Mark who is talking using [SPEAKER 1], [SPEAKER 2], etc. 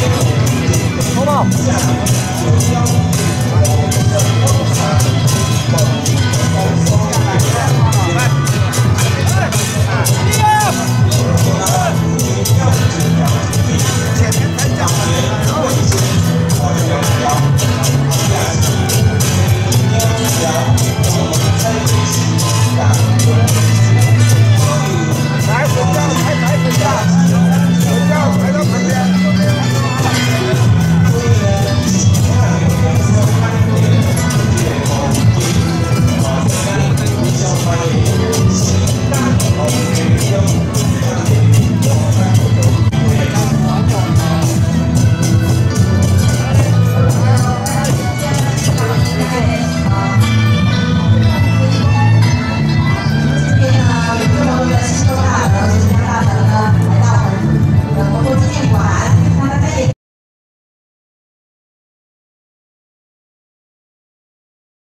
[SPEAKER 1] Come on.